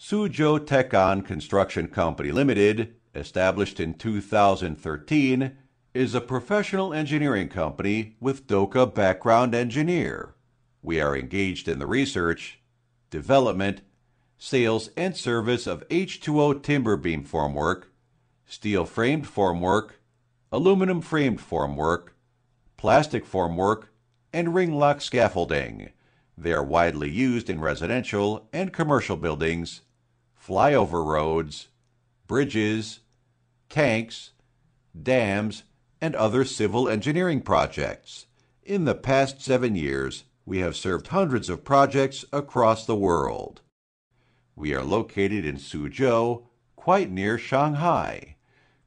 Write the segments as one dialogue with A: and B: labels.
A: Suzhou TECON Construction Company Limited, established in 2013, is a professional engineering company with Doka background engineer. We are engaged in the research, development, sales, and service of H20 timber beam formwork, steel framed formwork, aluminum framed formwork, plastic formwork, and ring lock scaffolding. They are widely used in residential and commercial buildings, flyover roads, bridges, tanks, dams, and other civil engineering projects. In the past seven years, we have served hundreds of projects across the world. We are located in Suzhou, quite near Shanghai,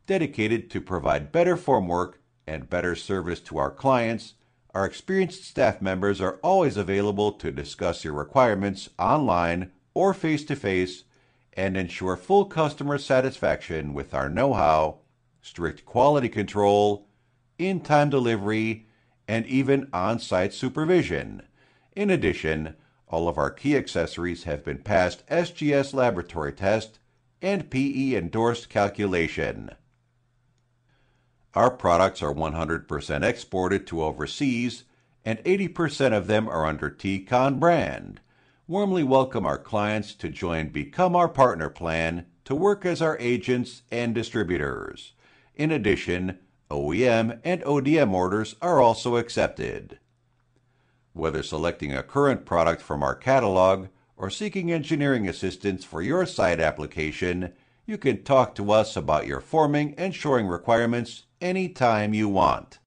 A: dedicated to provide better formwork and better service to our clients. Our experienced staff members are always available to discuss your requirements online or face to face and ensure full customer satisfaction with our know how, strict quality control, in time delivery, and even on site supervision. In addition, all of our key accessories have been passed SGS laboratory test and PE endorsed calculation. Our products are 100% exported to overseas, and 80% of them are under TECON brand. Warmly welcome our clients to join Become Our Partner plan to work as our agents and distributors. In addition, OEM and ODM orders are also accepted. Whether selecting a current product from our catalog or seeking engineering assistance for your site application, you can talk to us about your forming and shoring requirements anytime you want.